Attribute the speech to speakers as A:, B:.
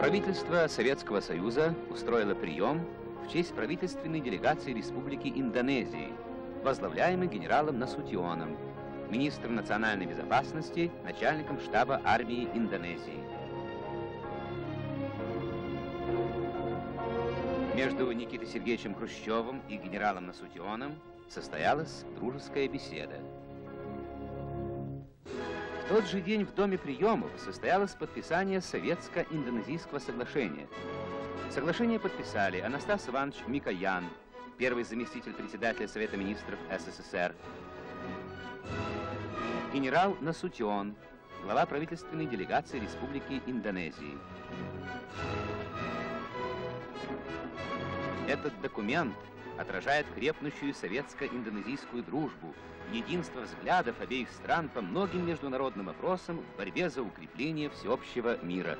A: Правительство Советского Союза устроило прием в честь правительственной делегации Республики Индонезии, возглавляемой генералом Насутионом, министром национальной безопасности, начальником штаба армии Индонезии. Между Никитой Сергеевичем Хрущевым и генералом Насутионом состоялась дружеская беседа. Тот же день в Доме приемов состоялось подписание Советско-Индонезийского соглашения. Соглашение подписали Анастас Иванович Микоян, первый заместитель председателя Совета министров СССР, генерал Насутион, глава правительственной делегации Республики Индонезии. Этот документ отражает крепнущую советско-индонезийскую дружбу, единство взглядов обеих стран по многим международным вопросам в борьбе за укрепление всеобщего мира.